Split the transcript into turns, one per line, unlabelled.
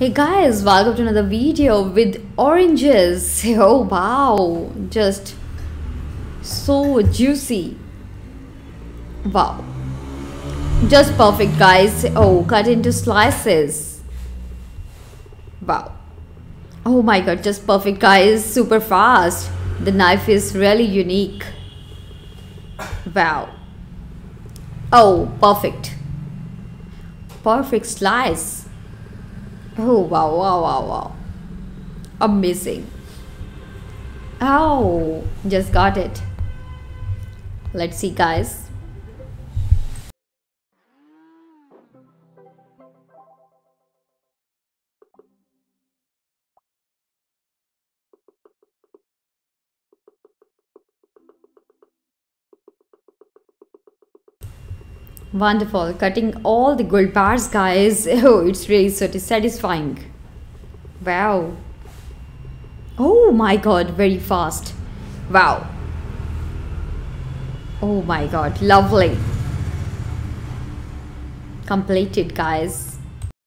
Hey guys, welcome to another video with oranges. Oh wow, just so juicy. Wow. Just perfect guys. Oh, cut into slices. Wow. Oh my god, just perfect guys. Super fast. The knife is really unique. Wow. Oh, perfect. Perfect slice. Oh, wow, wow, wow, wow. Amazing. Oh, just got it. Let's see, guys. Wonderful. Cutting all the gold bars, guys. Oh, it's really so satisfying. Wow. Oh my god, very fast. Wow. Oh my god, lovely. Completed, guys.